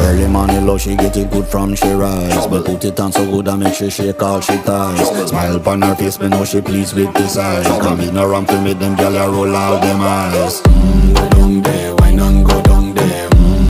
Early morning love, she get it good from she rise. But put it on so good I make she shake all she ties. Smile upon her face, me know she pleased with this eyes Come in around to me, them gyal roll out them eyes. mm,